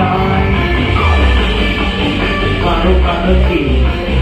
I'm gonna keep